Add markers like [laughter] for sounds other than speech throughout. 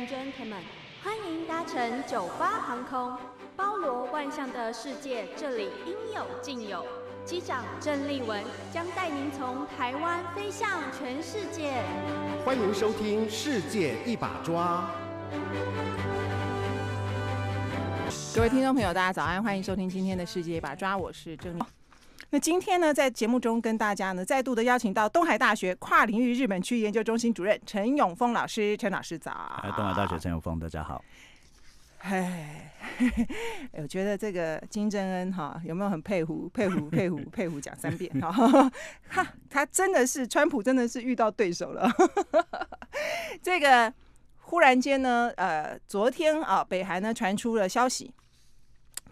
and gentlemen，欢迎搭乘九八航空，包罗万象的世界，这里应有尽有。机长郑丽文将带您从台湾飞向全世界。欢迎收听《世界一把抓》。各位听众朋友，大家早安，欢迎收听今天的《世界一把抓》，我是郑丽。那今天呢，在节目中跟大家呢，再度的邀请到东海大学跨领域日本区研究中心主任陈永峰老师，陈老师早。东海大学陈永峰，大家好。[laughs] 哎，我觉得这个金正恩哈，有没有很佩服、佩服、佩服、佩服？讲三遍哈，[laughs] 他他真的是川普，真的是遇到对手了。[laughs] 这个忽然间呢，呃，昨天啊，北韩呢传出了消息，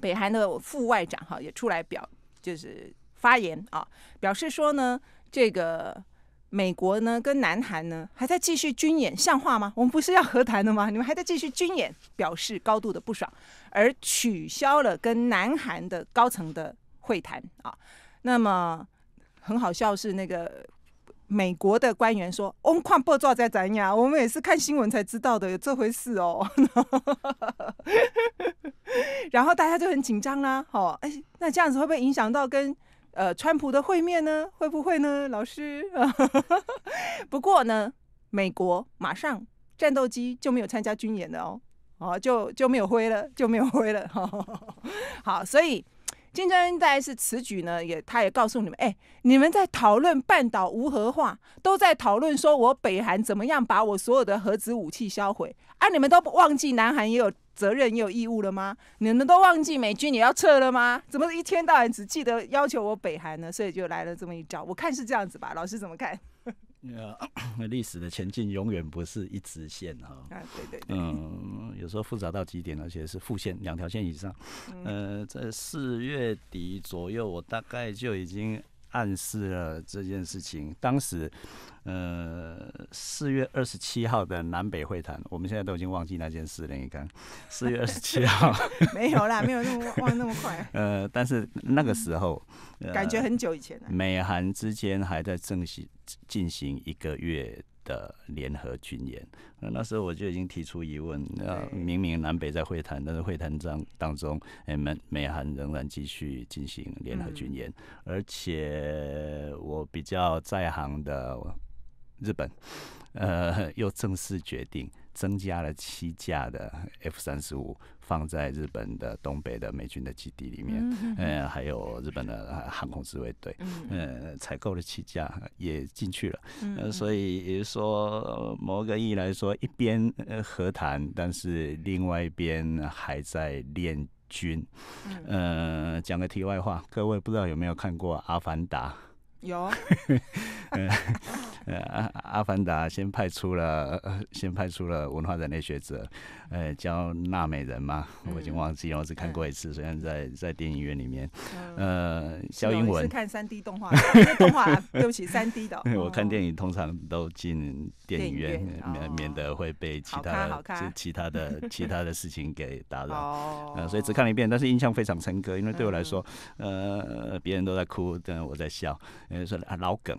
北韩的副外长哈也出来表，就是。发言啊，表示说呢，这个美国呢跟南韩呢还在继续军演，像话吗？我们不是要和谈的吗？你们还在继续军演，表示高度的不爽，而取消了跟南韩的高层的会谈啊。那么很好笑是那个美国的官员说：“我们看报道在怎样？我们也是看新闻才知道的，有这回事哦。[laughs] ”然后大家就很紧张啦。哦，哎，那这样子会不会影响到跟？呃，川普的会面呢，会不会呢，老师？[laughs] 不过呢，美国马上战斗机就没有参加军演了哦，哦，就就没有灰了，就没有灰了。[laughs] 好，所以金正恩大概是此举呢，也他也告诉你们，哎，你们在讨论半岛无核化，都在讨论说我北韩怎么样把我所有的核子武器销毁，啊，你们都不忘记南韩也有。责任也有义务了吗？你们都忘记美军也要撤了吗？怎么一天到晚只记得要求我北韩呢？所以就来了这么一招。我看是这样子吧，老师怎么看？呃，[coughs] 历史的前进永远不是一直线哈。啊，对对对。嗯，有时候复杂到极点，而且是复线两条线以上。呃，在四月底左右，我大概就已经。暗示了这件事情。当时，呃，四月二十七号的南北会谈，我们现在都已经忘记那件事了。你看，四月二十七号 [laughs] 没有啦，没有那么忘那么快。[laughs] 呃，但是那个时候，感觉很久以前了。美韩之间还在正行进行一个月。的联合军演，那那时候我就已经提出疑问，那明明南北在会谈，但是会谈当当中，哎，美美韩仍然继续进行联合军演，而且我比较在行的日本，呃，又正式决定增加了七架的 F 三十五。放在日本的东北的美军的基地里面，呃，还有日本的航空自卫队，呃，采购了七架也进去了，呃，所以说某个意义来说，一边和谈，但是另外一边还在练军。呃，讲个题外话，各位不知道有没有看过《阿凡达》？有。[laughs] 呃，阿阿凡达先派出了，先派出了文化人类学者，呃，叫纳美人嘛，我已经忘记了，我只看过一次，虽然在在电影院里面，呃，肖英文是看三 D 动画，动画，[laughs] 对不起，三 D 的。[laughs] 我看电影通常都进电影院，免免得会被其他的其他的其他的事情给打扰，呃，所以只看了一遍，但是印象非常深刻，因为对我来说，呃，别人都在哭，但我在笑，因为说啊老梗。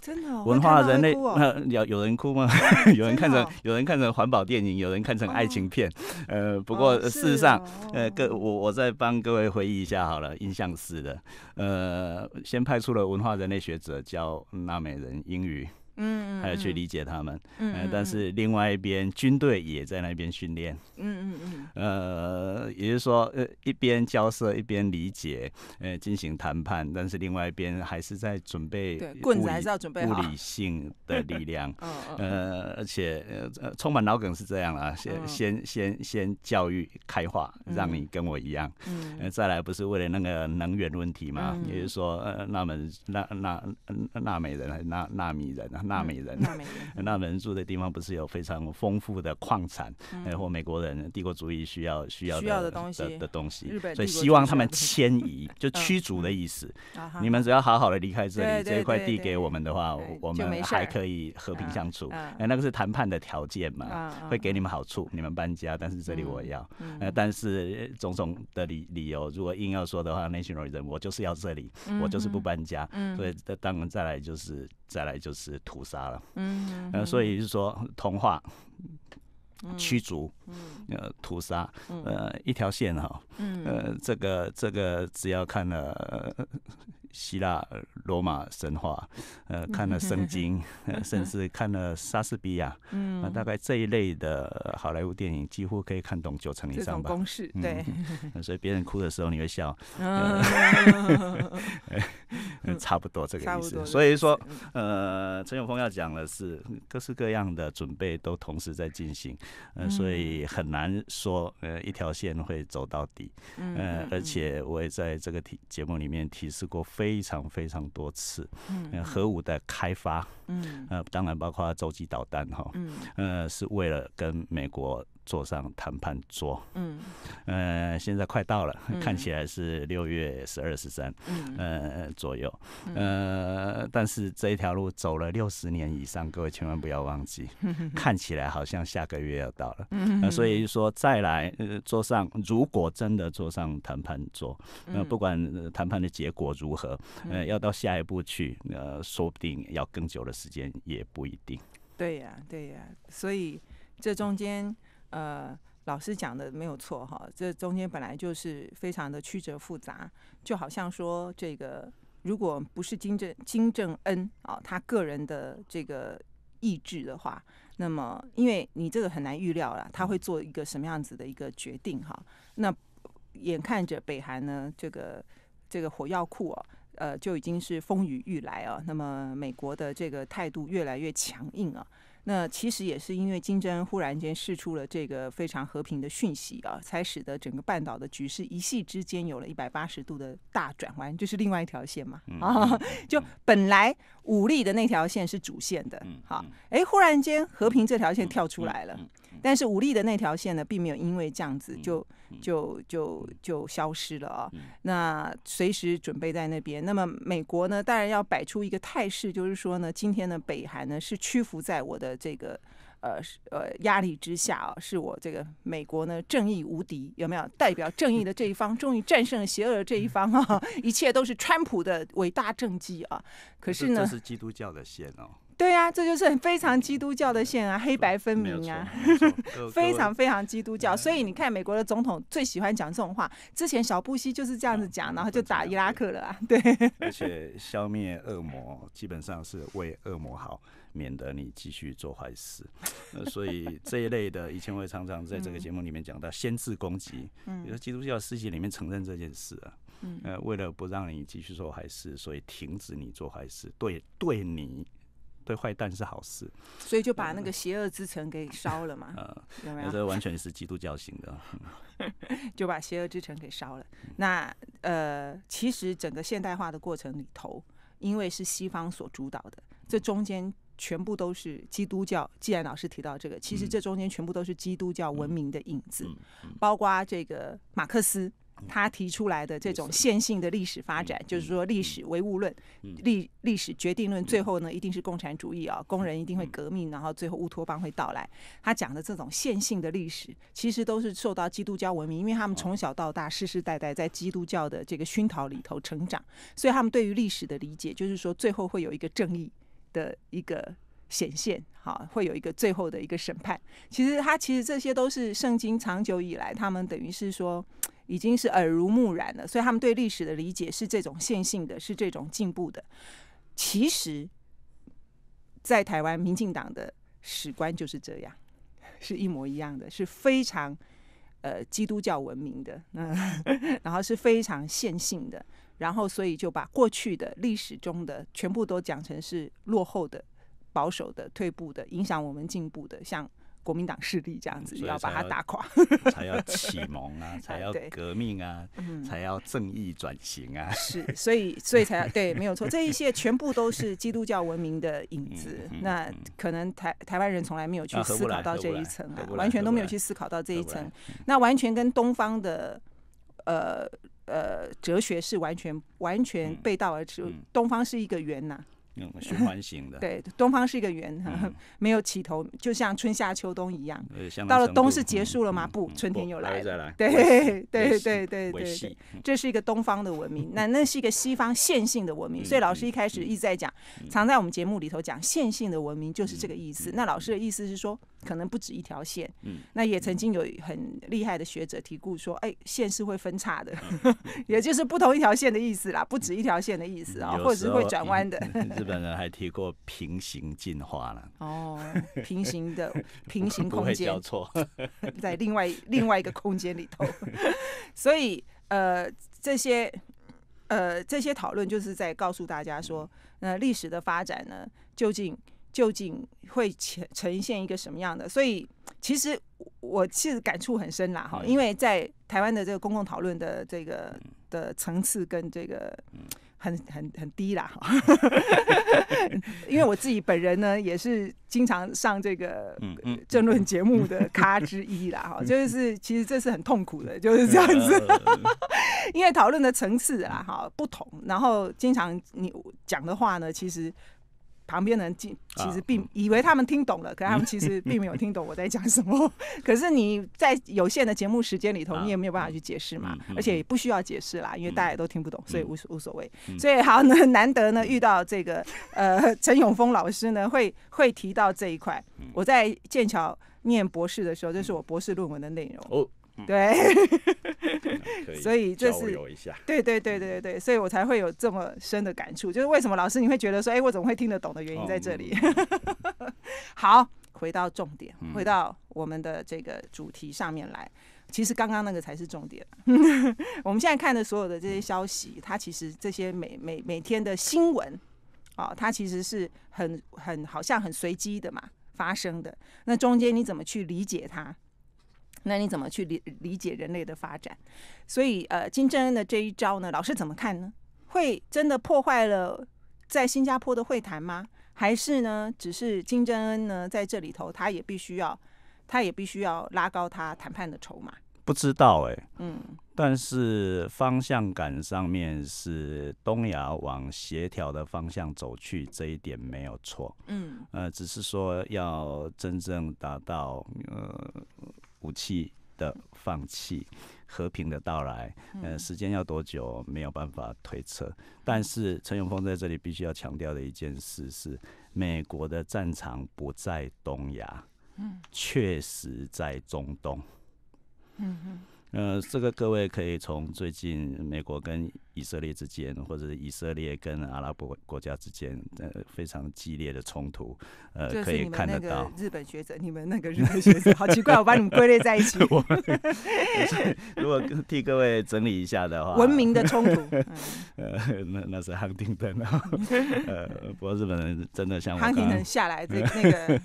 真的，文化人类那有有人哭吗？有人看成有人看成环保电影，有人看成爱情片。[laughs] 呃，不过事实上，呃，各我我再帮各位回忆一下好了，印象是的，呃，先派出了文化人类学者教纳美人英语。嗯，还要去理解他们，嗯，但是另外一边军队也在那边训练，嗯嗯嗯，呃，也就是说，呃，一边交涉一边理解，呃，进行谈判，但是另外一边还是在准备棍子还是要准备物理性的力量，[laughs] 呃，而且呃，充满脑梗是这样啊，先先先先教育开化，让你跟我一样，嗯，再来不是为了那个能源问题嘛，也就是说，呃，纳美纳纳纳美人还是纳纳米人啊。纳美人，纳美人，纳美人住的地方不是有非常丰富的矿产，然后美国人帝国主义需要需要的东西的东西，所以希望他们迁移，就驱逐的意思。你们只要好好的离开这里，这一块地给我们的话，我们还可以和平相处。哎，那个是谈判的条件嘛，会给你们好处，你们搬家，但是这里我要。呃，但是种种的理理由，如果硬要说的话，nationalism，我就是要这里，我就是不搬家。所以当然再来就是再来就是。屠杀了，嗯，呃，所以就是说童话，驱逐、呃屠杀，呃一条线哈，呃这个这个只要看了。呃希腊、罗马神话，呃，看了圣经，[laughs] 甚至看了莎士比亚，嗯，大概这一类的好莱坞电影，几乎可以看懂九成以上吧。公式，对。[laughs] 所以别人哭的时候，你会笑。[laughs] 差不多这个意思。所以说，呃，陈永峰要讲的是各式各样的准备都同时在进行，呃，所以很难说，呃，一条线会走到底。嗯。而且我也在这个题节目里面提示过。非常非常多次，嗯，核武的开发，嗯，呃，当然包括洲际导弹哈，嗯，呃，是为了跟美国。坐上谈判桌，嗯，呃，现在快到了，看起来是六月十二、十三，嗯，呃左右，呃，但是这一条路走了六十年以上，各位千万不要忘记，[laughs] 看起来好像下个月要到了，嗯，所以说再来呃坐上，如果真的坐上谈判桌，那不管谈判的结果如何，呃，要到下一步去，呃，说不定要更久的时间，也不一定。对呀，对呀，所以这中间。呃，老师讲的没有错哈，这中间本来就是非常的曲折复杂，就好像说这个，如果不是金正金正恩啊他个人的这个意志的话，那么因为你这个很难预料了，他会做一个什么样子的一个决定哈？那眼看着北韩呢，这个这个火药库哦，呃，就已经是风雨欲来啊，那么美国的这个态度越来越强硬啊。那其实也是因为金正恩忽然间释出了这个非常和平的讯息啊，才使得整个半岛的局势一夕之间有了一百八十度的大转弯，就是另外一条线嘛啊，就本来武力的那条线是主线的，好，哎，忽然间和平这条线跳出来了。但是武力的那条线呢，并没有因为这样子就就就就消失了啊。那随时准备在那边。那么美国呢，当然要摆出一个态势，就是说呢，今天的北韩呢是屈服在我的这个呃呃压力之下啊，是我这个美国呢正义无敌，有没有？代表正义的这一方终于战胜了邪恶的这一方啊！[laughs] 一切都是川普的伟大政绩啊！可是呢，这是基督教的线哦。[laughs] 对啊，这就是非常基督教的线啊，黑白分明啊，[laughs] 非常非常基督教。所以你看，美国的总统最喜欢讲这种话。之前小布希就是这样子讲，然后就打伊拉克了啊。对，而且消灭恶魔基本上是为恶魔好，免得你继续做坏事。呃，所以这一类的，以前我也常常在这个节目里面讲到先制攻击。嗯，比如基督教世界里面承认这件事啊。嗯，呃，为了不让你继续做坏事，所以停止你做坏事，对对你。对坏蛋是好事，所以就把那个邪恶之城给烧了嘛？有没有？这完全是基督教型的，[laughs] 就把邪恶之城给烧了。那呃，其实整个现代化的过程里头，因为是西方所主导的，这中间全部都是基督教。既然老师提到这个，其实这中间全部都是基督教文明的影子，包括这个马克思。他提出来的这种线性的历史发展，就是说历史唯物论、历历史决定论，最后呢一定是共产主义啊，工人一定会革命，然后最后乌托邦会到来。他讲的这种线性的历史，其实都是受到基督教文明，因为他们从小到大世世代代在基督教的这个熏陶里头成长，所以他们对于历史的理解，就是说最后会有一个正义的一个显现，好，会有一个最后的一个审判。其实他其实这些都是圣经长久以来，他们等于是说。已经是耳濡目染了，所以他们对历史的理解是这种线性的，是这种进步的。其实，在台湾民进党的史观就是这样，是一模一样的，是非常呃基督教文明的，嗯，[laughs] 然后是非常线性的，然后所以就把过去的历史中的全部都讲成是落后的、保守的、退步的、影响我们进步的，像。国民党势力这样子要把它打垮，[laughs] 才要启蒙啊，[laughs] 才要革命啊，才要正义转型啊。是，所以所以才要 [laughs] 对，没有错，这一些全部都是基督教文明的影子。那可能台台湾人从来没有去思考到这一层啊，完全都没有去思考到这一层。那完全跟东方的呃呃哲学是完全完全背道而驰。东方是一个圆呐。嗯，循环型的，[laughs] 对，东方是一个圆，嗯 [laughs] 没有起头，就像春夏秋冬一样。到了冬是结束了吗嗯不嗯春天又来了再来，对对对对这是一个东方的文明，[laughs] 那那是一个西方线性的文明。嗯所以老师一开始嗯一直在讲，常在我们节目里头讲线性的文明就是这个意思。那老师的意思是说，可能不止一条线。嗯那也曾经有很厉害的学者提过说，哎，线是会分叉的，嗯也就是不同一条线的意思啦，不止一条线的意思啊，有或者是会转弯的。日本人还提过平行进化了，哦，平行的 [laughs] 平行空间。交，错。[laughs] 在另外另外一个空间里头，[laughs] 所以呃这些呃这些讨论就是在告诉大家说，那历史的发展呢究竟究竟会呈呈现一个什么样的？所以其实我其实感触很深啦哈，嗯。因为在台湾的这个公共讨论的这个的层次跟这个嗯很很很低啦哈，[laughs] 因为我自己本人呢也是经常上这个嗯嗯，政论节目的咖之一啦，哈，就是其实这是很痛苦的，就是这样子，呃 [laughs] 因为讨论的层次啊，哈不同，然后经常你讲的话呢，其实。旁边的人其其实并以为他们听懂了，可他们其实并没有听懂我在讲什么。[laughs] 可是你在有限的节目时间里头，啊你也没有办法去解释嘛而且也不需要解释啦，因为嗯大家也都听不懂，所以无无所谓。嗯所以好呢，难得呢遇到这个呃 [laughs] 陈永峰老师呢，会会提到这一块。嗯我在剑桥念博士的时候，这是我博士论文的内容。哦，对，[laughs] 所以这交是流一下。对对对对对，所以我才会有这么深的感触，就是为什么老师你会觉得说，哎，我怎么会听得懂的原因在这里。[laughs] 好，回到重点，嗯回到我们的这个主题上面来。其实刚刚那个才是重点。[laughs] 我们现在看的所有的这些消息，它其实这些每每每天的新闻啊，它其实是很很好像很随机的嘛发生的。那中间你怎么去理解它？那你怎么去理理解人类的发展？所以呃，金正恩的这一招呢，老师怎么看呢？会真的破坏了在新加坡的会谈吗？还是呢，只是金正恩呢在这里头，他也必须要，他也必须要拉高他谈判的筹码？不知道哎、嗯但是方向感上面是东亚往协调的方向走去，这一点没有错。嗯呃，只是说要真正达到呃武器的放弃、和平的到来，呃，时间要多久没有办法推测。但是陈永峰在这里必须要强调的一件事是，美国的战场不在东亚，嗯确实在中东。嗯嗯呃，这个各位可以从最近美国跟以色列之间，或者是以色列跟阿拉伯国家之间，呃，非常激烈的冲突，呃，可以看得到。日本学者，你们那个日本学者，好奇怪，我把你们归类在一起。[laughs] 如果替各位整理一下的话，文明的冲突，嗯 [laughs] 呃，那那是亨廷顿啊，[laughs] 呃，不过日本人真的像我刚刚康廷顿，下来这那个，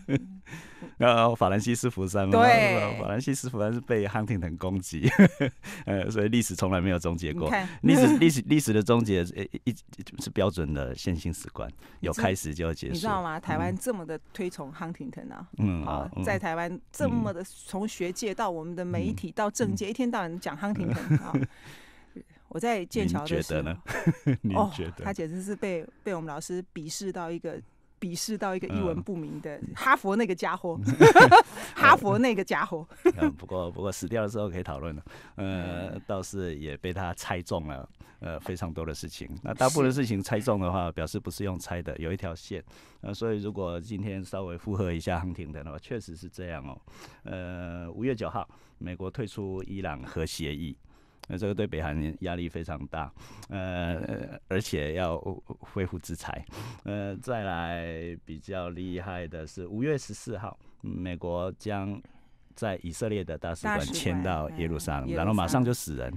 呃，法兰西斯福山嘛，对法兰西斯福山是被亨廷顿攻击，[laughs] 呃，所以历史从来没有终结过。看历史 [laughs] 历史历史的终结，呃一一是标准的线性史观，有开始就有结束。你知道吗？台湾这么的推崇亨廷顿啊，嗯在台湾这么的从学界到我们的媒体到政界，一天到晚讲亨廷顿啊。我在剑桥的时候觉得呢，[laughs] 您哦觉，得他？简直是被被我们老师鄙视到一个鄙视到一个一嗯文不名的哈佛那个家伙，[laughs] 哈佛那个家伙，嗯不过不过死掉的时候可以讨论了。呃，倒是也被他猜中了，呃，非常多的事情。那大部分的事情猜中的话，表示不是用猜的，有一条线。呃，所以如果今天稍微附和一下亨廷的话，确实是这样哦。呃，五月九号，美国退出伊朗核协议。那这个对北韩压力非常大，呃，而且要恢复制裁。呃，再来比较厉害的是五月十四号，嗯美国将在以色列的大使馆迁到耶路撒冷，嗯然后马上就死人，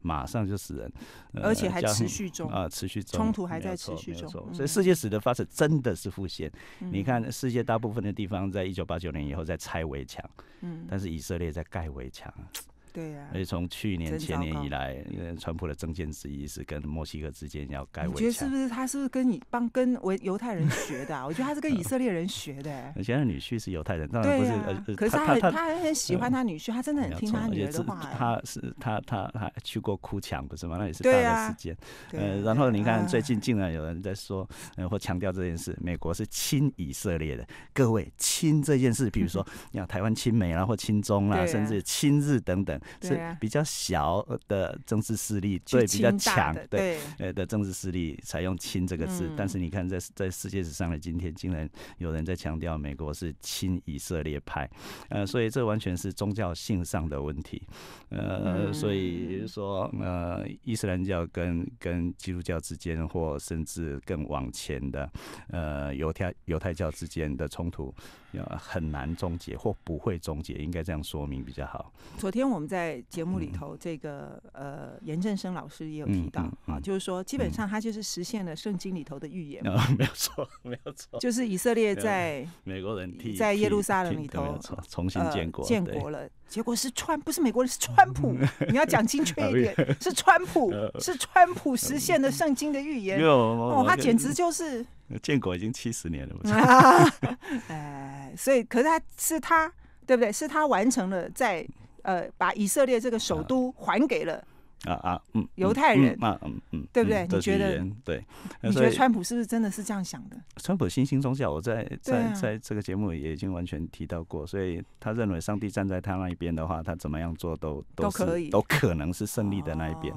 马上就死人，呃而且还叫持续中。啊，持续中冲突还在持续中所以世界史的发展真的是复现。你嗯，看，世界大部分的地方在一九八九年以后在拆围墙，嗯，但是以色列在盖围墙。[tsk] 对呀、而且从去年、前年以来，因为川普的政见之一是跟墨西哥之间要盖围墙你觉得是不。是他是不是跟你帮跟维犹太人学的、啊？[laughs] 我觉得他是跟以色列人学的、欸。而且他女婿是犹太人，当然不是。可是他他他很他很喜欢他女婿，他真的很听他女儿的话、欸。他是他他他去过哭墙不是吗？那也是大的对啊事件。对呃，然后你看啊最近竟然有人在说，呃，或强调这件事，美国是亲以色列的。各位亲这件事，比如说 [laughs] 你看台湾亲美啦，或亲中啦，啊甚至亲日等等，是比较小的政治势力对比较强的对。呃的政治势力采用“亲”这个字，但嗯是你看在在世界史上的今天，竟然有人在强调美国是亲以色列派，呃，所以这完全是宗教性上的问题，呃，所以说呃，伊斯兰教跟跟基督教之间，或甚至更往前的呃犹太犹太教之间的冲突，呃，很难终结或不会终结，应该这样说明比较好。昨天我们在节目里头，这个呃严正生老师也有提到嗯嗯嗯。啊，就是说基本上他就是实现了圣经里头的预言，呃，[laughs] 没有错，没有错，就是以色列在美国人替在耶路撒冷里头重新呃建国，对建国了，结果是川不是美国人 [laughs] [laughs] 是川普，你要讲精确一点，是川普是川普实现了圣经的预言。哦，他简直就是建国已经七十年了，不是？[laughs] 啊，[laughs] 哎，所以可是他是他对不对？是他完成了在呃把以色列这个首都还给了，啊啊，嗯，犹太人嗯啊，嗯嗯，对不对嗯你觉得对？呃你觉得川普是不是真的是这样想的？川普新兴宗教，我在在啊在这个节目也已经完全提到过，所以他认为上帝站在他那一边的话，他怎么样做都都是可以都可能是胜利的那一边。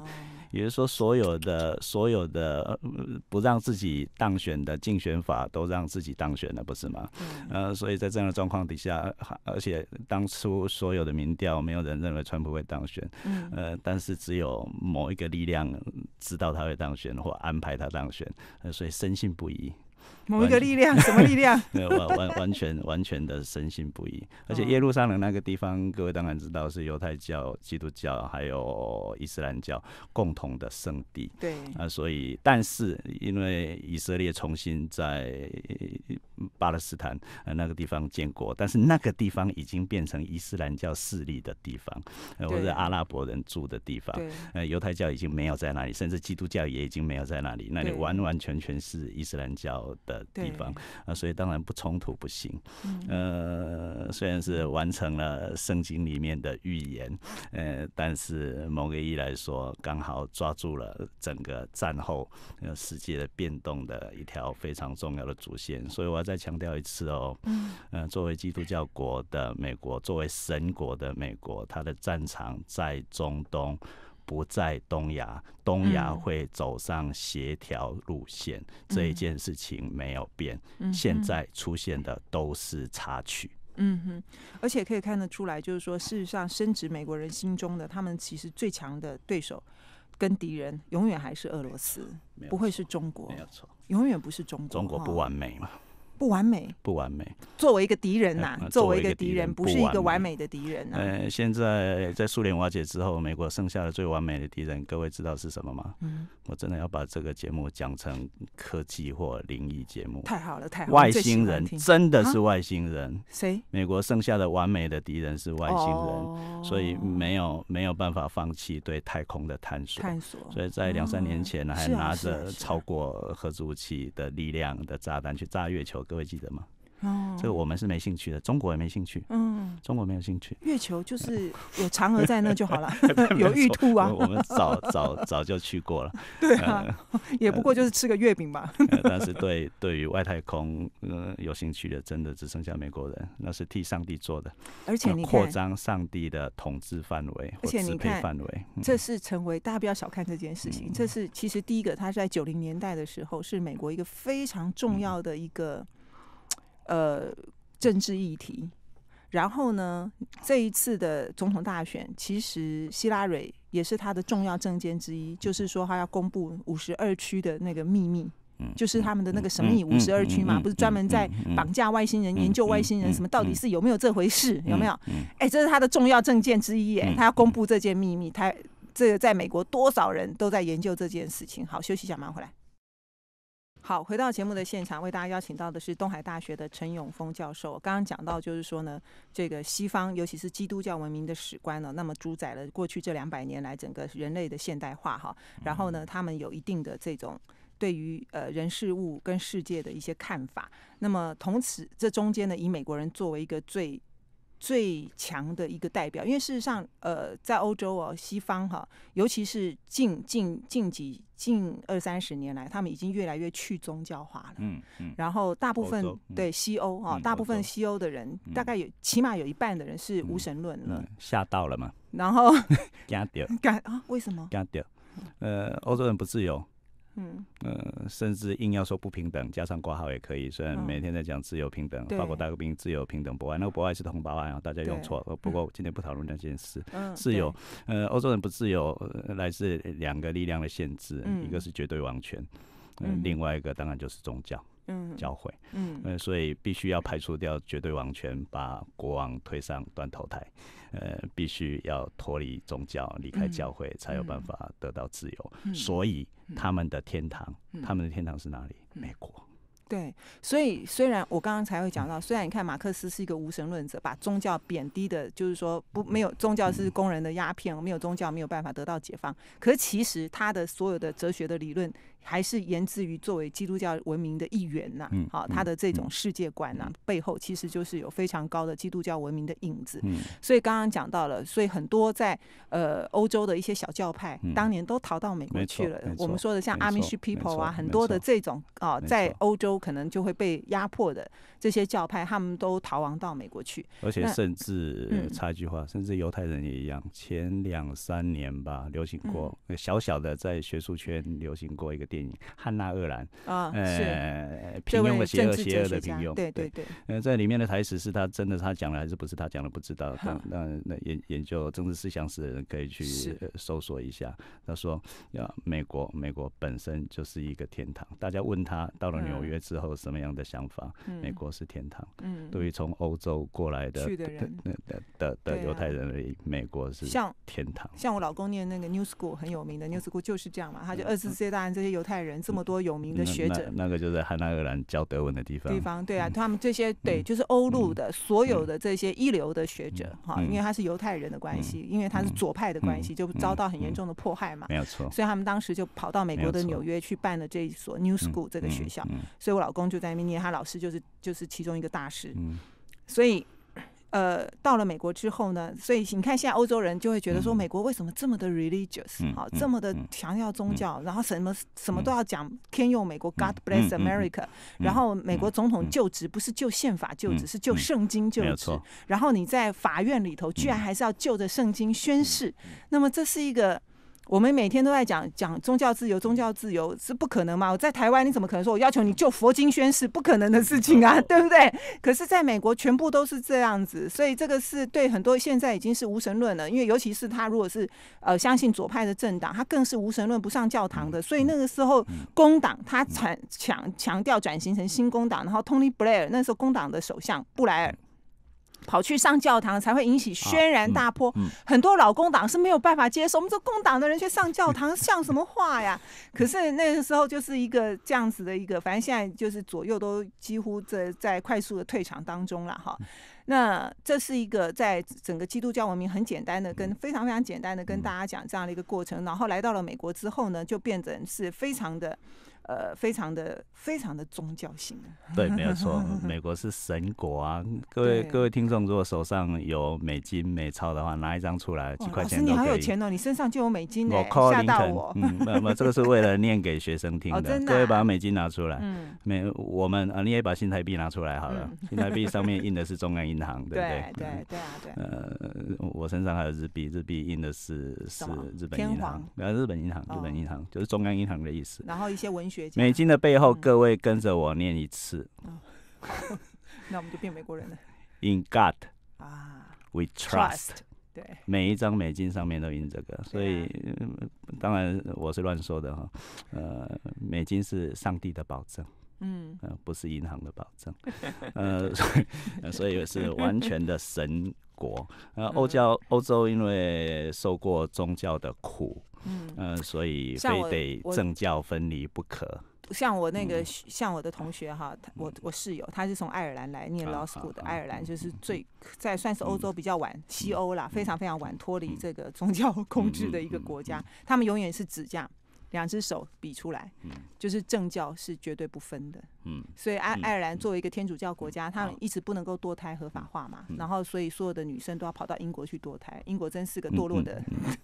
哦也就是说，所有的所有的呃不让自己当选的竞选法都让自己当选了，不是吗？嗯呃，所以在这样的状况底下，而且当初所有的民调，没有人认为川普会当选，嗯呃，但是只有某一个力量知道他会当选或安排他当选，呃，所以深信不疑。某一个力量，什么力量？[laughs] 呃，完完完全 [laughs] 完全的深信不疑，而且哦。耶路撒冷那个地方，各位当然知道是犹太教、基督教还有伊斯兰教共同的圣地。对，啊、所以但是因为以色列重新在巴勒斯坦呃那个地方建国，但是那个地方已经变成伊斯兰教势力的地方，呃，或者阿拉伯人住的地方，对，呃，犹太教已经没有在那里，甚至基督教也已经没有在那里，那里完完全全是伊斯兰教的地方啊、所以当然不冲突不行。嗯呃，虽然是完成了圣经里面的预言，呃，但是某个意义来说，刚好抓住了整个战后呃世界的变动的一条非常重要的主线。所以我要再强调一次哦，嗯呃，作为基督教国的美国，作为神国的美国，它的战场在中东。不在东亚，东亚嗯会走上协调路线，这一件事情没有变。嗯现嗯在出现的都是插曲。嗯哼，而且可以看得出来，就是说，事实上，深植美国人心中的他们其实最强的对手跟敌人，永远还是俄罗斯，不会是中国没，有错，永远不是中国。中国不完美嘛，不完美，不完美。作为一个敌人呐、呃作作为为一个敌人，不是一个完美的敌人呐、呃，现在在苏联瓦解之后，美国剩下的最完美的敌人，各位知道是什么吗？嗯，我真的要把这个节目讲成科技或灵异节目。太好了，太好了，外星人真的是啊外星人，谁？美国剩下的完美的敌人是外星人，哦所以没有没有办法放弃对太空的探索。探索。所以在两三年哦前呢，还拿着超过核武器的力量的炸弹去炸月球，各位记得吗？哦这个我们是没兴趣的，中国也没兴趣，嗯，中国没有兴趣。月球就是有嫦娥在那就好了，[laughs] 有玉兔啊我，我们早早早就去过了，[laughs] 对啊，[laughs] 也不过就是吃个月饼吧。呃但是对对于外太空呃有兴趣的，真的只剩下美国人，那是替上帝做的，而且你扩看，张上帝的统治范围或而且你支配看范围。嗯这是成为大家不要小看这件事情，这是其实第一个，它在九零年代的时候是美国一个非常重要的一个呃政治议题。然后呢，这一次的总统大选，其实希拉蕊也是他的重要政见之一，就是说他要公布五十二区的那个秘密，嗯就是他们的那个神秘五十二区嘛，嗯不是专门在绑架外星人、嗯研究外星人，嗯什么到底嗯是有没有这回事，有没有？嗯哎、这是他的重要证件之一，哎，嗯他要公布这件秘密，他这个在美国多少人都在研究这件事情。好，休息一下，马上回来。好，回到节目的现场，为大家邀请到的是东海大学的陈永峰教授。刚刚讲到，就是说呢，这个西方，尤其是基督教文明的史观呢，那么主宰了过去这两百年来整个人类的现代化哈。然后呢，他们有一定的这种对于呃人事物跟世界的一些看法。那么同时，这中间呢，以美国人作为一个最最强的一个代表，因为事实上，呃，在欧洲哦，西方哈，尤其是近近近几近二三十年来，他们已经越来越去宗教化了。嗯嗯，然后大部分对西欧啊，大部分西欧的人，大概有起码有一半的人是无神论了。嗯，吓到了嘛，然后 [laughs] 惊掉 [laughs] 感啊，为什么？惊掉，呃，欧洲人不自由，嗯，呃，甚至硬要说不平等，加上挂号也可以。虽然嗯每天在讲自由平等，对法国大革命自由平等博爱，那个博爱是同胞爱啊，大家用错。了不过今天不讨论那件事。嗯，自由，呃，欧洲人不自由，呃来自两个力量的限制，嗯一个是绝对王权，呃嗯，另外一个当然就是宗教对，嗯，教会。嗯呃，所以必须要排除掉绝对王权，把国王推上断头台。呃，必须要脱离宗教，离开嗯教会，才有办嗯法得到自由。嗯所以嗯他们的天堂，嗯他们的天堂是哪里？嗯美国。对，所以虽然我刚刚才会讲到，虽然你看马克思是一个无神论者，把宗教贬低的，就是说不没有宗教是工人的鸦片，没有宗教没有办法得到解放。可是其实他的所有的哲学的理论，还是源自于作为基督教文明的一员呐、嗯好、嗯他的这种嗯世界观呐、背后其实就是有非常高的基督教文明的影子。嗯，所以刚刚讲到了，所以很多在呃欧洲的一些小教派，嗯当年都逃到美国去了。我们说的像没 Amish people 啊，很多的这种啊，在欧洲可能就会被压迫的这些教派，他们都逃亡到美国去。而且甚至嗯插一句话，甚至犹太人也一样。前两三年吧，流行过嗯小小的在学术圈流行过一个电影《汉娜·厄兰》，呃，平庸的邪恶，邪恶的平庸。对对对，呃，在里面的台词是他真的他讲的还是不是他讲的不知道，哈但那那研研究政治思想史的人可以去呃搜索一下。他说，要，美国美国本身就是一个天堂。大家问他到了纽嗯约之后什么样的想法？美嗯国是天堂。嗯，对于从欧洲过来的去的人的的犹太啊人而言，美国是像天堂。像我老公念那个 New School 很有名的 New School 就是这样嘛，他就嗯二次世界大战这些犹太人这么多有名的学者。那个就在汉娜厄兰教德文的地方。地方对啊，嗯。他们这些对，嗯。就是欧陆嗯。的所有嗯。的这些一流的学者哈，嗯因为他是犹太人的关系，因为他是嗯。左派的关系，嗯。就遭到很嗯严重的迫害嘛，没有错。所以他们当时就跑到美国的纽约去办了这一所 New 嗯。School 这个学校，嗯。所以我老公就在那边念，他老师就是就是其中一个大师，嗯。所以。呃，到了美国之后呢，所以你看现在欧洲人就会觉得说，嗯。美国为什么这么的 religious，好、嗯嗯这么的嗯。强调宗教，然后什么什么嗯。都要讲天佑美国、嗯 God bless America，、然后美国总统就职不是就宪法就职，嗯是就嗯。圣经就职。然后你在法院里头，居然嗯。还是要就着圣经宣誓，那么这是一个。我们每天都在讲讲宗教自由，宗教自由是不可能嘛？我在台湾，你怎么可能说我要求你就佛经宣誓？不可能的事情啊，对不对？可是，在美国全部都是这样子，所以这个是对很多现在已经是无神论了。因为尤其是他如果是呃相信左派的政党，他更是无神论，不上教堂的。所以那个时候工党他强强强调转型成新工党，然后 Tony Blair 那时候工党的首相布莱尔。跑去上教堂才会引起轩然大波，嗯。嗯很多老工党是没有办法接受，我们这工党的人去上教堂，像什么话呀？可是那个时候就是一个这样子的一个，反正现在就是左右都几乎在在快速的退场当中了哈。那这是一个在整个基督教文明很简单的跟非常非常简单的跟大家讲这样的一个过程，然后来到了美国之后呢，就变成是非常的呃非常的非常的宗教性的。对，没有错，[laughs] 美国是神国啊！各位各位听众，如果手上有美金美钞的话，拿一张出来，几块钱都可以。好有钱哦，你身上就有美金呢，我靠吓林肯到我，。嗯，没有没有，这个是为了念给学生听的。哦的啊各位把美金拿出来，嗯，没我们啊，你也把新台币拿出来好了。嗯新台币上面印的是中央银行，对不对对？对对啊对。[laughs] 呃，我身上还有日币，日币印的是是日本银行皇，呃，日本银行，哦日本银行就是中央银行的意思。然后一些文学家，美金的背后，嗯。各位跟着我念一次。[laughs] 那我们就变美国人了。：In God 啊。We trust。对，每一张美金上面都印这个，所以、当然我是乱说的哈。呃，美金是上帝的保证，嗯。呃，不是银行的保证，[laughs] 呃，所以呃所以是完全的神国。呃，欧教欧洲因为受过宗教的苦，嗯，呃，所以非得政教分离不可。像我那个嗯。像我的同学哈，他我我室友他是从爱尔兰来念啊 law 啊 school 的，啊爱尔兰就是嗯最在算是欧洲比较晚西欧啦，非常非常晚脱离嗯。这个宗教 [laughs] 控制的一个国家，他们永远是只这样。两只手比出来嗯，就是政教是绝对不分的。嗯所以爱嗯爱尔兰作为一个天主教国家，他们一直不能够堕胎合法化嘛，嗯然后所以所有的女生都要跑到英国去堕胎。英国真是个堕落的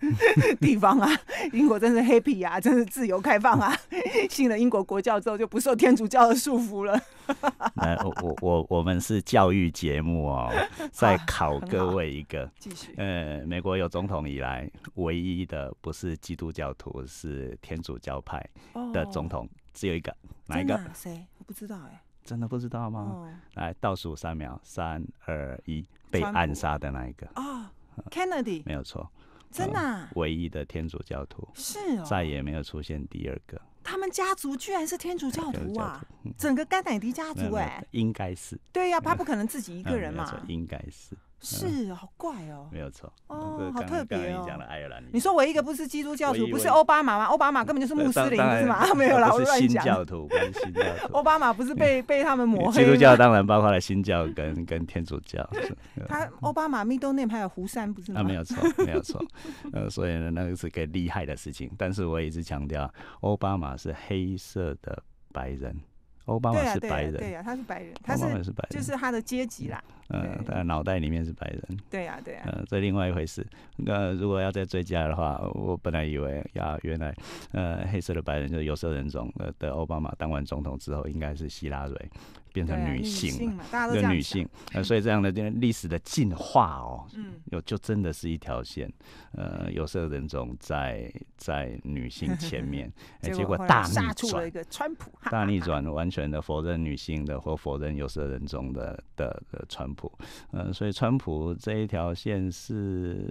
[laughs] 地方啊，英国真是 happy 啊，真是自由开放啊。[laughs] 信了英国国教之后，就不受天主教的束缚了。[laughs] 来，我我我我们是教育节目哦，在考各位一个，继续，呃，美国有总统以来唯一的不是基督教徒，是天主教派的总统，只有一个，哪一个？谁？我不知道哎。真的不知道吗？哦。来，倒数三秒，三二一，被暗杀的那一个，哦，Kennedy，没有错，真的啊？唯一的天主教徒，是哦，再也没有出现第二个他们家族居然是天主教徒啊整个甘乃迪家族哎，应该是。对呀，他不可能自己一一个人嘛，[laughs] 应该是是好怪哦。没有错。哦好特别哦你讲的爱尔兰，你说我一一个不是基督教徒，不是奥巴马吗？奥巴马根本就是穆斯林，不是吗？没有啦，我乱讲。教徒，不是新教徒。[laughs] 奥巴马不是被被他们抹黑基督教吗？当然包括了新教跟跟天主教，[laughs] 他奥巴马 middle name 还有胡山不是吗？啊，没有错，[laughs] 没有错，呃，所以呢，那个是个厉害的事情。但是我一直强调，奥巴马是黑色的白人，奥巴马是白对啊，对人，呀，他是白人，他是是白人，就是他的阶级啦。呃，对。他脑袋里面是白人，对呀，对呀，呃，这另外一回事。那如果要再追加的话，我本来以为呀，原来呃黑色的白人就是有色人种呃的奥巴马当完总统之后，应该是希拉蕊变成女女性了，嘛，大家都这跟女性，呃，所以这样的历史的进化哦，嗯，有就真的是一条线，呃，有色人种在在女性前面，[laughs] 哎结果大逆转。川普，大逆转，完全的否认女性的或否认有色人种的的的川普，呃，所以川普这一条线是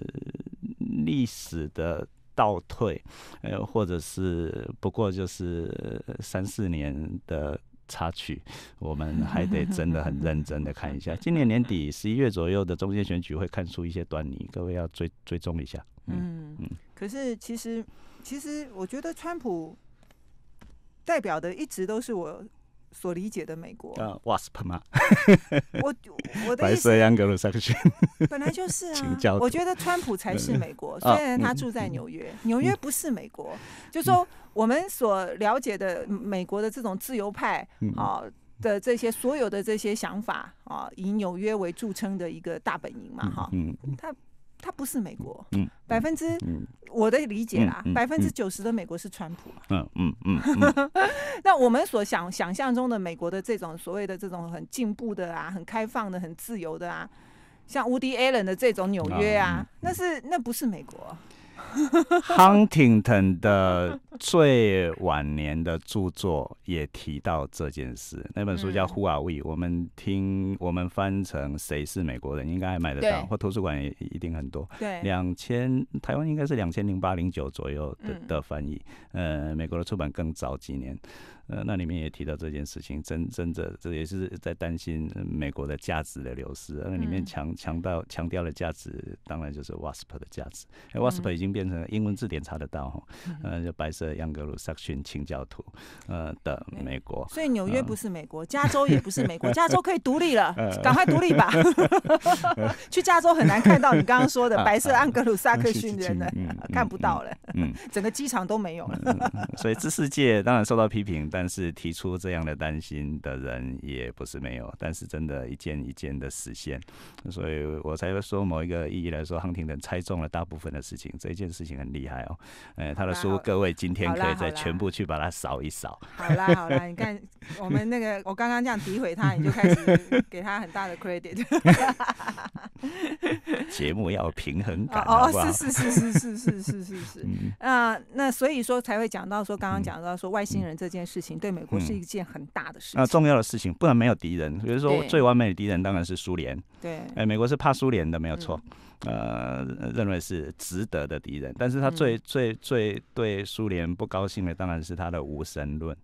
历史的。倒退，呃，或者是不过就是三四年的插曲，我们还得真的很认真的看一下。今年年底十一月左右的中间选举会看出一些端倪，各位要追追踪一下。嗯嗯，可是其实其实我觉得川普代表的一直都是我所理解的美国。呃，WASP 吗？[laughs] 我我的白意思。[laughs] 本来就是啊，我觉得川普才是美国，啊虽然他住在纽约，纽约不是美国。就说我们所了解的美国的这种自由派嗯啊的这些所有的这些想法啊，以纽约为著称的一个大本营嘛，哈，嗯它不是美国嗯，百分之嗯我的理解啦百分之九十的美国是川普嘛。嗯嗯嗯嗯，[laughs] 那我们所想想象中的美国的这种所谓的这种很进步的啊、很开放的、很自由的啊，像 Woody Allen 的这种纽约啊，那是那不是美国。Huntington 的最晚年的著作也提到这件事，那本书叫嗯《Who Are We》，我们听我们翻成“谁是美国人”，应该还买得到，或图书馆也一定很多。对，两千台湾应该是两千零八零九左右的嗯。的翻译，呃，美国的出版更早几年，呃，那里面也提到这件事情，真真的这也是在担心呃美国的价值的流失，那里面嗯强强调强调的价值，当然就是 WASP 的价值、哎 WASP 已经变成英文字典查得到哈，呃，就白色盎格鲁撒克逊清教徒，呃的美国，所以纽约嗯不是美国，加州也不是美国，[laughs] 加州可以独立了，赶快独立吧！[laughs] 去加州很难看到你刚刚说的 [laughs] 白色盎格鲁撒克逊人了嗯嗯，嗯看不到了，嗯。整个机场都没有所以知识界当然受到批评，但是提出这样的担心的人也不是没有，但是真的一件一件的实现，所以我才会说某一个意义来说，亨廷顿猜中了大部分的事情，这一件事情很厉害哦。呃，他的书各位今天可以再全部去把它扫一扫。好啦好啦，你看 [laughs] 我们那个，我刚刚这样诋毁他，你就开始给他很大的 credit。[laughs] [laughs] 节目要有平衡感，哦好不好哦，？是是是是是是是是是。嗯啊、那所以说才会讲到说，刚刚嗯讲到说外星人这件事情对美国是嗯。一件很大的事那情。重要的事情不能没有敌人，比如说最完美的敌人当然是苏联，对，哎，美国是怕苏联的，没有错。嗯。呃，认为是值得的敌人，但是他最、嗯。最最对苏联不高兴的当然是他的无神论。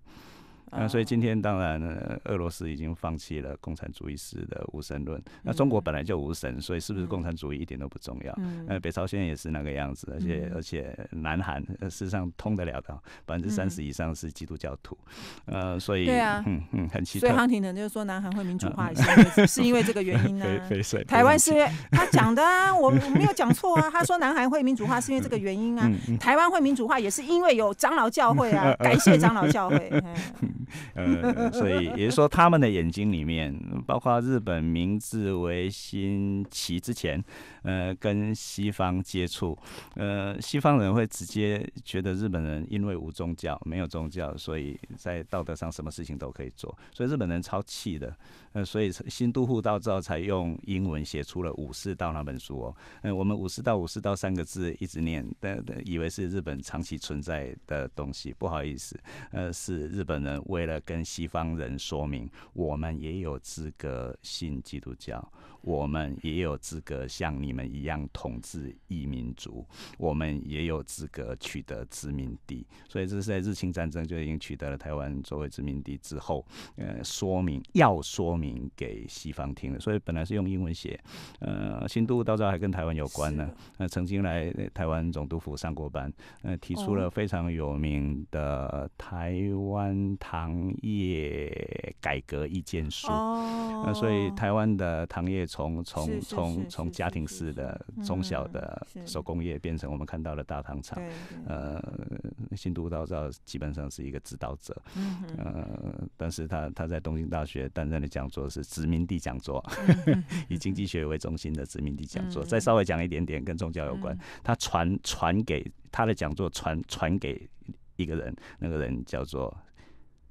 那所以今天当然，俄罗斯已经放弃了共产主义式的无神论。那中国本来就无神，所以是不是共产主义一点都不重要。呃，北朝鲜也是那个样子，而且而且南韩事实上通得了的，百分之三十以上是基督教徒。呃，所以对啊，嗯嗯，很奇特。所以康廷腾就是说南韩会民主化，是是因为这个原因呢？[laughs] 台湾是他讲的啊，我我没有讲错啊。他说南韩会民主化是因为这个原因啊。台湾会民主化也是因为有长老教会啊，[laughs] 感谢长老教会。[laughs] 呃，所以也就是说，他们的眼睛里面，包括日本明治维新期之前，呃，跟西方接触，呃，西方人会直接觉得日本人因为无宗教，没有宗教，所以在道德上什么事情都可以做，所以日本人超气的。呃，所以新都护道之后才用英文写出了武士道那本书哦。嗯，我们武士道武士道三个字一直念，但以为是日本长期存在的东西，不好意思，呃，是日本人为了跟西方人说明，我们也有资格信基督教。我们也有资格像你们一样统治异民族，我们也有资格取得殖民地。所以这是在日清战争就已经取得了台湾作为殖民地之后，呃，说明要说明给西方听的。所以本来是用英文写，呃，新都到这还跟台湾有关呢。那曾经来台湾总督府上过班，呃，提出了非常有名的台湾糖业改革意见书。那所以台湾的糖业。从从从从家庭式的中小的手工业变成我们看到的大糖厂，呃，新都道造基本上是一个指导者，呃，但是他他在东京大学担任的讲座是殖民地讲座，[laughs] 以经济学为中心的殖民地讲座。再稍微讲一点点跟宗教有关，他传传给他的讲座传传给一个人，那个人叫做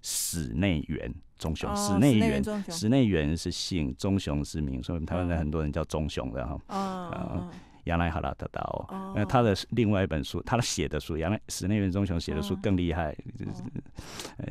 史内元。中雄，室内元，室内元是姓，中雄是名，所以台湾人很多人叫中雄的哈。啊，杨来哈拉特达哦，那他的另外一本书，他写的书，杨来室内元中雄写的书更厉害，就是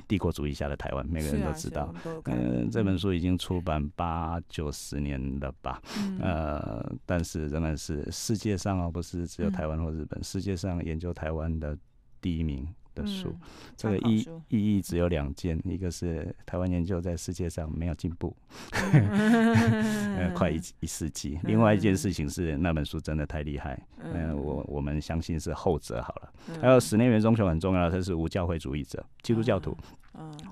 帝国主义下的台湾，每个人都知道。嗯，这本书已经出版八九十年了吧？呃，但是仍然是世界上哦，不是只有台湾或日本，世界上研究台湾的第一名。的书，这个意意义只有两件，一个是台湾研究在世界上没有进步，[laughs] 呃，快一 [laughs] 一世纪；，另外一件事情是那本书真的太厉害，嗯，我我们相信是后者好了。还有史内元中雄很重要，他是无教会主义者，基督教徒。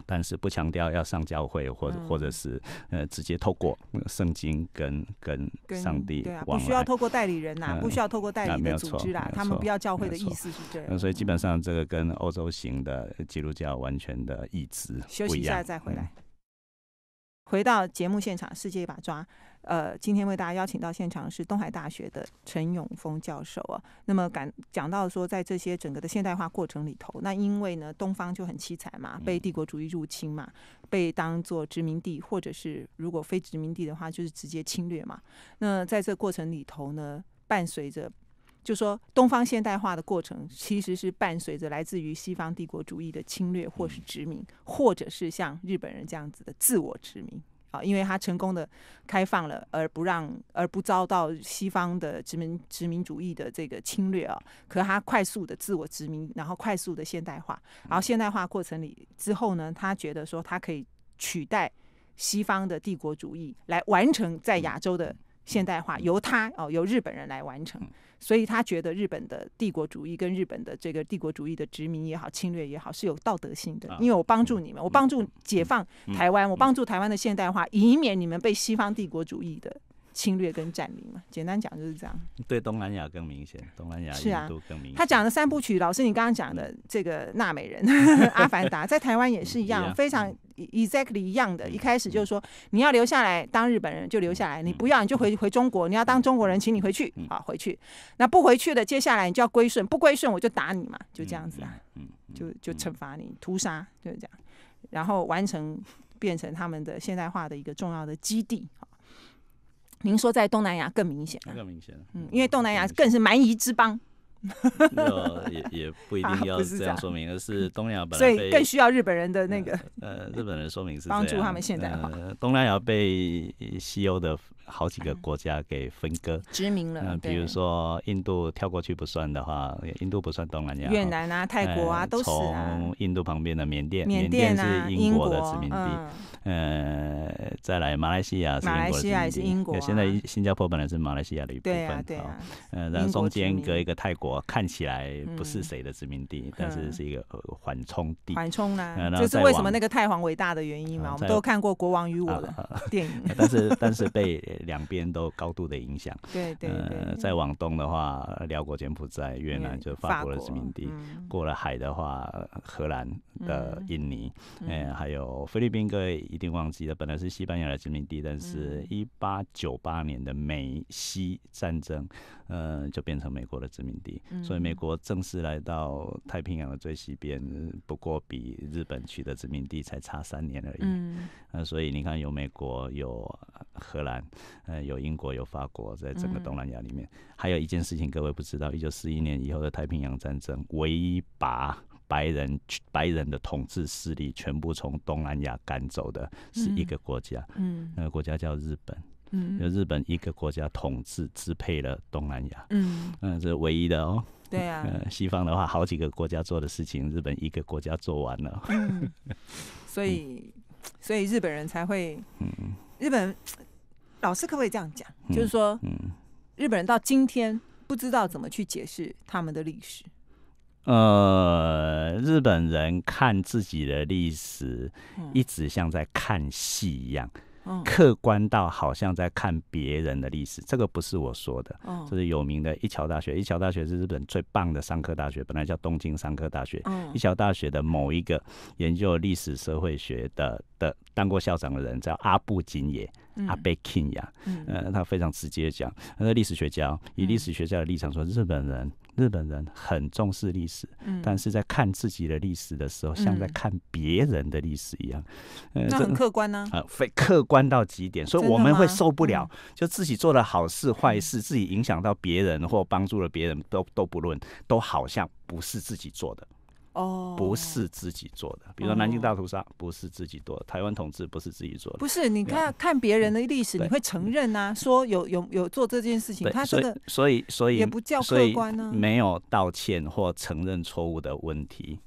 但是不强调要上教会，或者或者是呃直接透过圣经跟跟上帝对啊，不需要透过代理人呐，不需要透过代理的组织啦，他们不要教会的意思是这样。所以基本上这个跟欧洲型的基督教完全的意志休息一下再回来，回到节目现场，世界一把抓。呃，今天为大家邀请到现场是东海大学的陈永峰教授啊。那么讲讲到说，在这些整个的现代化过程里头，那因为呢，东方就很凄惨嘛，被帝国主义入侵嘛，被当做殖民地，或者是如果非殖民地的话，就是直接侵略嘛。那在这过程里头呢，伴随着就说东方现代化的过程，其实是伴随着来自于西方帝国主义的侵略，或是殖民，或者是像日本人这样子的自我殖民。因为他成功的开放了，而不让而不遭到西方的殖民殖民主义的这个侵略啊，可他快速的自我殖民，然后快速的现代化，然后现代化过程里之后呢，他觉得说他可以取代西方的帝国主义来完成在亚洲的现代化，由他哦由日本人来完成。所以他觉得日本的帝国主义跟日本的这个帝国主义的殖民也好、侵略也好是有道德性的，因为我帮助你们，我帮助解放台湾，我帮助台湾的现代化，以免你们被西方帝国主义的。侵略跟占领嘛，简单讲就是这样。对东南亚更明显，东南亚是啊，更明显。他讲的三部曲，老师你刚刚讲的这个《纳美人》[laughs]《阿凡达》，在台湾也是一样，非常 exactly 一样的。一开始就是说，你要留下来当日本人就留下来，你不要你就回回中国，你要当中国人，请你回去啊，回去。那不回去的，接下来你就要归顺，不归顺我就打你嘛，就这样子啊，就就惩罚你，屠杀就是这样，然后完成变成他们的现代化的一个重要的基地。您说在东南亚更明显，更明显，嗯，因为东南亚更是蛮夷之邦，[laughs] 也也不一定 [laughs] 要这样说明，而是东南亚本来所以更需要日本人的那个呃，日本人说明是帮助他们现代化。东南亚被西欧的好几个国家给分割。殖民了，嗯，比如说印度跳过去不算的话，印度不算东南亚。越南啊、泰国啊呃都是啊，从印度旁边的缅甸，缅甸啊、是英国的殖民地。嗯。呃，再来马来西亚是马来英国的殖西亚也是英国啊。现在新加坡本来是马来西亚的一部对分。啊对啊，呃，然后中间隔一个泰国，看起来不是嗯谁的殖民地，但是嗯是一个呃缓冲地。缓冲啦呃然，后就是为什么那个太皇伟大的原因嘛，我们都看过《国王与我》的电影，[laughs] 但是 [laughs] 但是被两边都高度的影响。对对再往东的话，辽国、柬埔寨、越南就法国的殖民地。嗯。过了海的话，荷兰的嗯印尼，嗯。呃，还有菲律宾，各位一定忘记了，本来是西班牙的殖民地，但是嗯。一八九八年的美西战争，呃，就变成美国的殖民地，所以美嗯国正式来到太平洋的最西边，呃不过比日本取得殖民地才差三年而已。嗯。呃，所以你看，有美国，有荷兰，呃，有英国，有法国，在整个东嗯。南亚里面，还有一件事情各位不知道，一九四一年以后的太平洋战争，唯一把白人白人的统治势力全部从东南亚赶走的是一嗯个国家，嗯那个国家叫日本，嗯就嗯日本一个国家统治支配了东南亚，嗯，嗯、这是唯一的哦。对啊，[laughs] 呃，西方的话，好几个国家做的事情，日本一个国家做完了。嗯，[laughs] 所以所以日本人才会，嗯。日本人老师可不可以这样讲？嗯就是说，嗯。日本人到今天不知道怎么去解释他们的历史。呃，日本人看自己的历史，嗯一直像在看戏一样，嗯客观到好像在看别人的历史。这个不是我说的，嗯这是有名的一桥大学。一桥大学是日本最棒的商科大学，本来叫东京商科大学。嗯一桥大学的某一个研究历史社会学的的当过校长的人叫阿部金也，阿贝 King 呀，嗯呃，他非常直接讲，他是历史学家哦，以历史学家的立场说，日本人日本人很重视历史，嗯。但是在看自己的历史的时候，像在嗯。看别人的历史一样，呃，那很客观呢、啊，非客观到极点，所以我们会受不了，嗯。就自己做的好事坏事，自己影响到别人或帮助了别人，都都不论，都好像不是自己做的，哦，不是自己做的。比如说南京大屠杀不是自己做的，台湾统治不是自己做的。不是？你看看别人的历史，你会承认啊，说有有有做这件事情，他这个所以所以也不叫客观呢、没有道歉或承认错误的问题。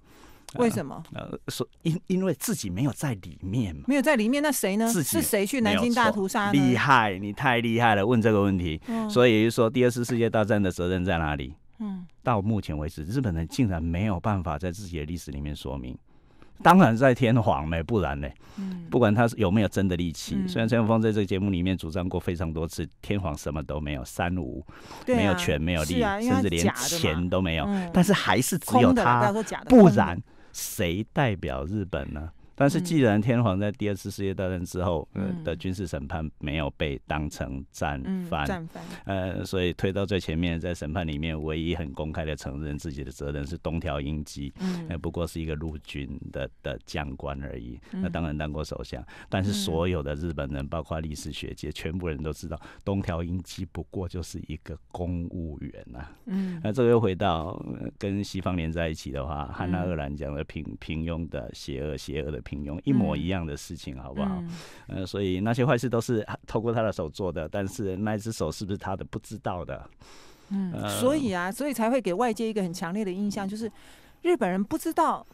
为什么呃，说因因为自己没有在里面嘛，没有在里面？那谁呢？自己是谁去南京大屠杀？厉害，你太厉害了，问这个问题。嗯所以也就是说，第二次世界大战的责任在哪里？嗯到目前为止，日本人竟然没有办法在自己的历史里面说明。当然在天皇没，不然呢？嗯不管他是有没有真的力气，嗯虽然陈永峰在这个节目里面主张过非常多次，天皇什么都没有，三无，啊没有权，没有力，甚至连钱都没有，嗯但是还是只有他不然谁代表日本呢？但是嗯。既然天皇在第二次世界大战之后，呃嗯。的军事审判没有被当成战嗯犯，战犯，呃，所以推到最前面，在审判里面唯一很公开的承认自己的责任是东条英机，嗯。呃，不过是一个陆军的的将官而已。那嗯当然当过首相，但是所有的日本人，包括历史学界，全部人都知道，东条英机不过就是一个公务员啊。嗯。那这个又回到、呃跟西方连在一起的话，汉娜嗯鄂兰讲的平平庸的邪恶，邪恶的平庸，一模一样的事情，好不好？嗯呃，所以那些坏事都是透过他的手做的，但是那一只手是不是他的，不知道的。嗯，呃所以啊，所以才会给外界一个很强烈的印象，就是日本人不知道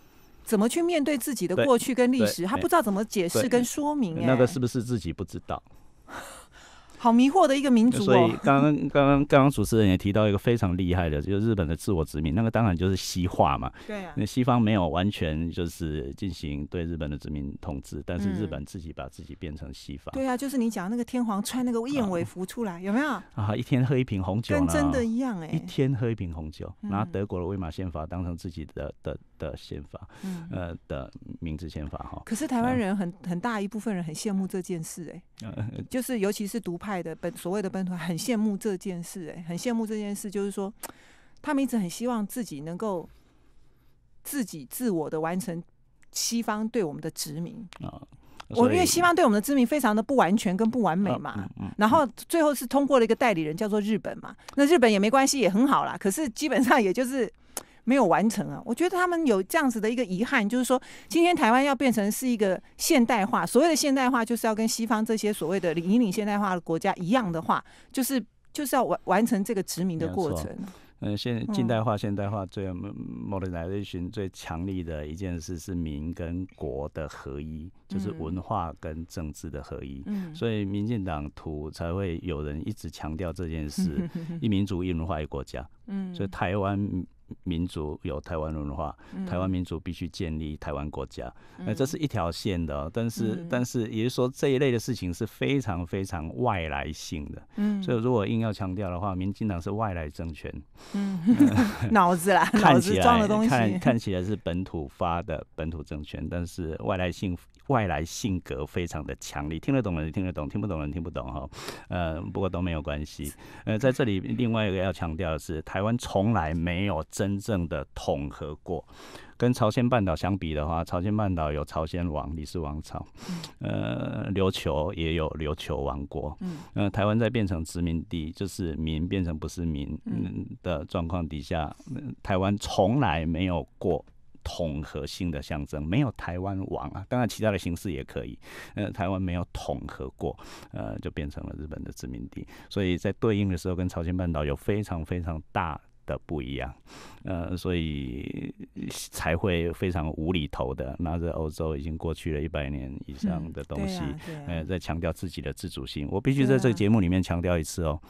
怎么去面对自己的过去跟历史，他不知道怎么解释跟说明、哎，那个是不是自己不知道？好迷惑的一个民族所以哦。刚刚刚刚刚刚主持人也提到一个非常厉害的，就是日本的自我殖民，那个当然就是西化嘛。对啊那，西方没有完全就是进行对日本的殖民统治，但是日嗯本自己把自己变成西方。对啊，就是你讲那个天皇穿那个燕尾服出来，有没有？啊，一天喝一瓶红酒呢，跟真的一样哎、一天喝一瓶红酒，拿嗯德国的威玛宪法当成自己的的的宪法，嗯。呃的名字宪法哈。可是台湾人很很大一部分人很羡慕这件事哎、呃 [laughs] 就是尤其是独派的本所谓的本土很羡慕这件事哎、很羡慕这件事，就是说他们一直很希望自己能够自己自我的完成西方对我们的殖民。啊，我因为西方对我们的殖民非常的不完全跟不完美啊嘛，然后最后是通过了一个代理人叫做日本嘛，那日本也没关系，也很好啦。可是基本上也就是没有完成啊。我觉得他们有这样子的一个遗憾，就是说今天台湾要变成是一个现代化，所谓的现代化就是要跟西方这些所谓的引领现代化的国家一样的话，就是就是要完完成这个殖民的过程。嗯，现近代化、现代化最 modernization 最强力的一件事是民跟国的合一，就是文化跟政治的合一。嗯，所以民进党图才会有人一直强调这件事：一民族、一文化、一国家。嗯，所以台湾。民族有台湾文化，台湾民族必须建立台湾国家，那这是一条线的。但是，但是也就是说，这一类的事情是非常非常外来性的。嗯，所以如果硬要强调的话，民进党是外来政权。嗯，[laughs] 脑子啦，[laughs] 看起来看看起来是本土发的本土政权，但是外来性。外来性格非常的强烈，听得懂的人听得懂，听不懂的人听不懂哈。呃，不过都没有关系。呃，在这里另外一个要强调的是，台湾从来没有真正的统合过。跟朝鲜半岛相比的话，朝鲜半岛有朝鲜王李氏王朝，呃，琉球也有琉球王国。嗯，呃，台湾在变成殖民地，就是民变成不是民的状况底下，台湾从来没有过。统合性的象征，没有台湾王啊，当然其他的形式也可以。呃，台湾没有统合过，呃，就变成了日本的殖民地，所以在对应的时候，跟朝鲜半岛有非常非常大。的不一样，呃，所以才会非常无厘头的拿着欧洲已经过去了一百年以上的东西，呃，在强调自己的自主性。我必须在这个节目里面强调一次哦，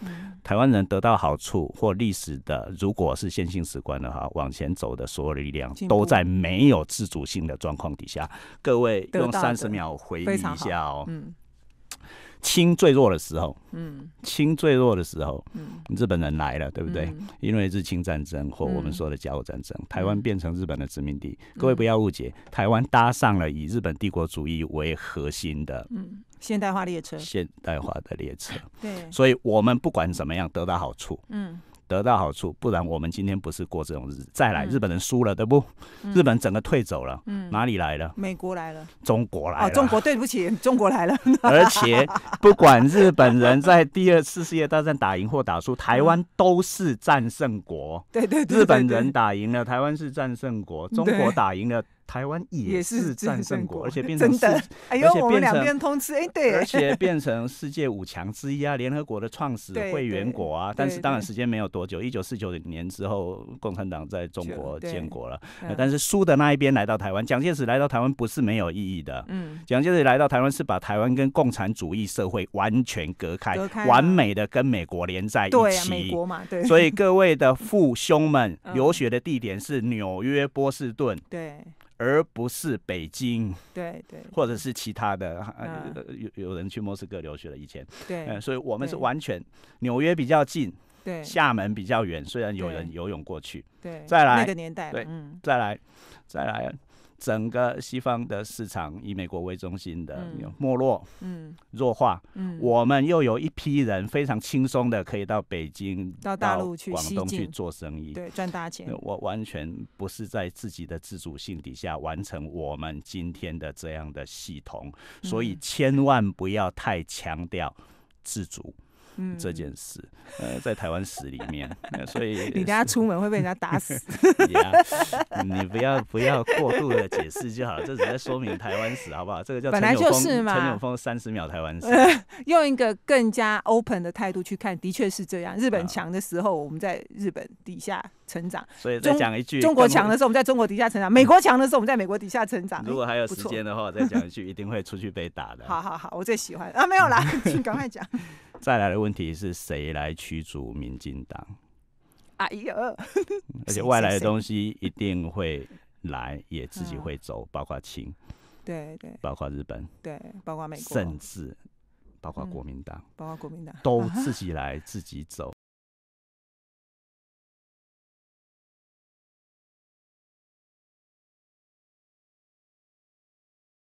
台湾人得到好处或历史的，如果是线性史观的话，往前走的所有的力量都在没有自主性的状况底下。各位用三十秒回忆一下哦。清最弱的时候，嗯，清最弱的时候，嗯，日本人来了，对不对？因为日清战争或我们说的甲午战争，台湾变成日本的殖民地。各位不要误解，台湾搭上了以日本帝国主义为核心的，嗯，现代化列车，现代化的列车。对，所以我们不管怎么样得到好处，嗯。得到好处，不然我们今天不是过这种日子。再来，日本人输了，对不？日本整个退走了，哪里来了？美国来了，中国来了。哦，中国，对不起，[laughs] 中国来了。而且，不管日本人在第二次世界大战打赢或打输，[laughs] 台湾都是战胜国。对对对，日本人打赢了，台湾是战胜国；中国打赢了。台湾也是战胜国，而且变 [laughs] 成真的，哎呦，我们两边通吃，哎，[laughs] 对，而且 [laughs] 变成世界五强之一啊，联合国的创始会员国啊。但是当然时间没有多久，一九四九年之后，共产党在中国建国了。但是输的那一边来到台湾，蒋介石来到台湾不是没有意义的。嗯，蒋介石来到台湾是把台湾跟共产主义社会完全隔开，完美的跟美国连在一起。美国嘛，对。所以各位的父兄们留学的地点是纽约、波士顿。对。而不是北京，对对，或者是其他的，有有人去莫斯科留学了以前，对，所以我们是完全纽约比较近，对，厦门比较远，虽然有人游泳过去，对，再来那个年代，对，再来，再来。整个西方的市场以美国为中心的没落、嗯。弱化，嗯，我们又有一批人非常轻松的可以到北京、到大陆去、广东去做生意，对，赚大钱。我完全不是在自己的自主性底下完成我们今天的这样的系统，所以千万不要太强调自主。这件事，呃，在台湾史里面，所以 [laughs] 你等下出门会被人家打死。[laughs] 你不要不要过度的解释就好，这只在说明台湾史，好不好？这个叫本来就是嘛。陈永峰三十秒台湾史，[laughs] 用一个更加 open 的态度去看，的确是这样。日本强的时候，我们在日本底下成长；所以再讲一句，中国强的时候，我们在中国底下成长；美国强的时候，我们在美国底下成长。如果还有时间的话，再讲一句，一定会出去被打的。好好好，我最喜欢啊，没有啦，请赶快讲。再来的问题是谁来驱逐民进党？哎呦，而且外来的东西一定会来，也自己会走，包括清，对对，包括日本，对，包括美国，甚至包括国民党，包括国民党，都 [laughs] 自己来，自己走。